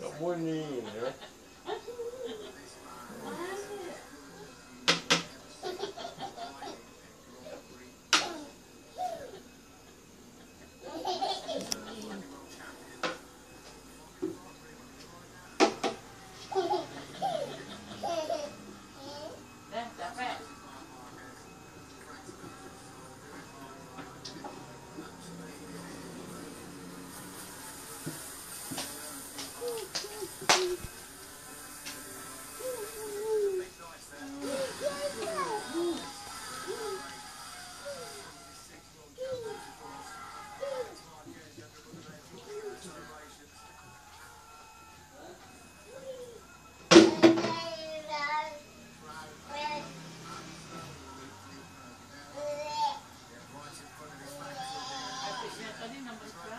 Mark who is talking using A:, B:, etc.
A: Got more knee in there.
B: number 12.